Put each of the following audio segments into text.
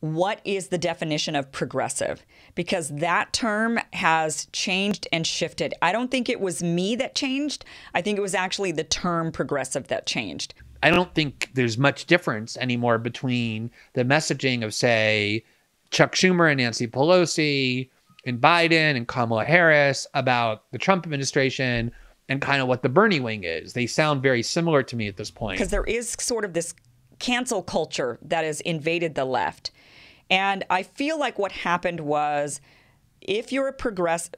what is the definition of progressive? Because that term has changed and shifted. I don't think it was me that changed. I think it was actually the term progressive that changed. I don't think there's much difference anymore between the messaging of, say, Chuck Schumer and Nancy Pelosi and Biden and Kamala Harris about the Trump administration and kind of what the Bernie wing is. They sound very similar to me at this point. Because there is sort of this cancel culture that has invaded the left. And I feel like what happened was if you're a progressive,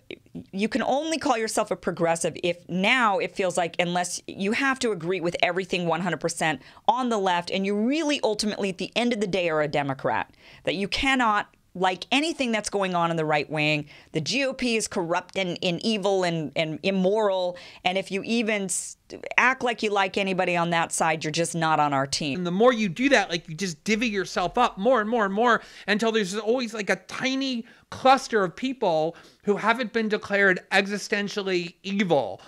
you can only call yourself a progressive if now it feels like unless you have to agree with everything 100% on the left, and you really ultimately at the end of the day are a Democrat, that you cannot like anything that's going on in the right wing. The GOP is corrupt and, and evil and, and immoral. And if you even act like you like anybody on that side, you're just not on our team. And the more you do that, like you just divvy yourself up more and more and more until there's always like a tiny cluster of people who haven't been declared existentially evil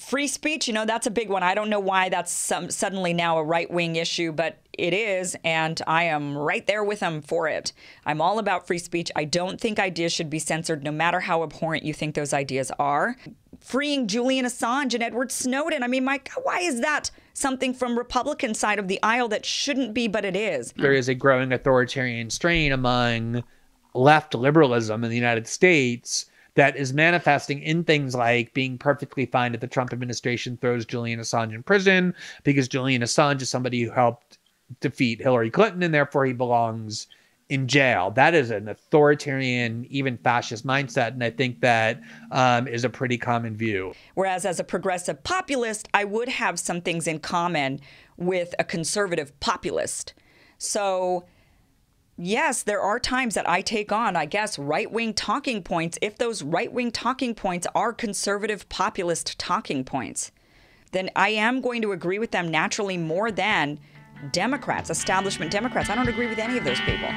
free speech, you know, that's a big one. I don't know why that's some, suddenly now a right wing issue, but it is, and I am right there with them for it. I'm all about free speech. I don't think ideas should be censored, no matter how abhorrent you think those ideas are. Freeing Julian Assange and Edward Snowden. I mean, Mike, why is that something from Republican side of the aisle that shouldn't be, but it is? There is a growing authoritarian strain among left liberalism in the United States that is manifesting in things like being perfectly fine that the Trump administration throws Julian Assange in prison because Julian Assange is somebody who helped defeat Hillary Clinton and therefore he belongs in jail. That is an authoritarian, even fascist mindset. And I think that um, is a pretty common view. Whereas as a progressive populist, I would have some things in common with a conservative populist. So yes, there are times that I take on, I guess, right wing talking points if those right wing talking points are conservative populist talking points. Then I am going to agree with them naturally more than Democrats, establishment Democrats. I don't agree with any of those people.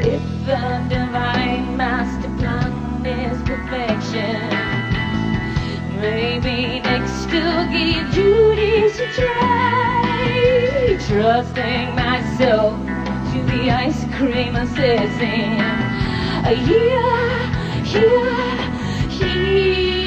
If the divine master plan is perfection, maybe next to give a try, trusting myself ice cream assassin. Yeah, yeah, yeah.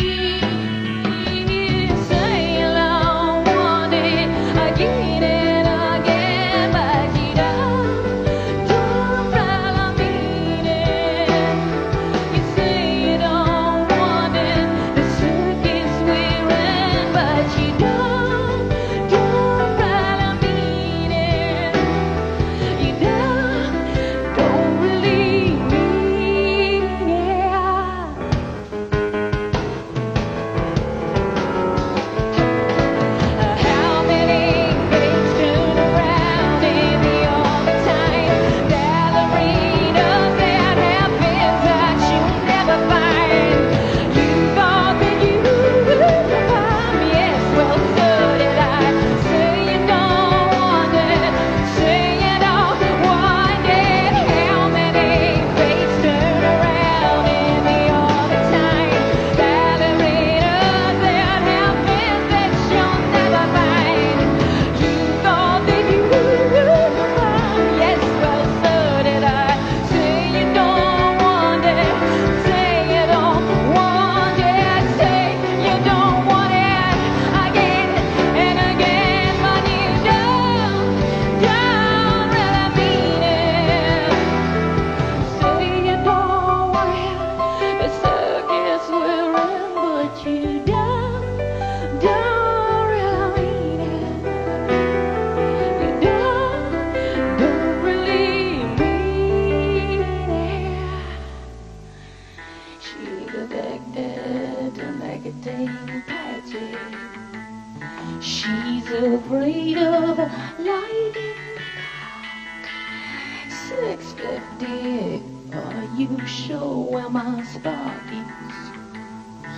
Afraid of light in the dark. Six fifty. Are you sure where my spot is?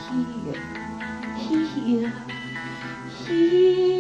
Here, here, here.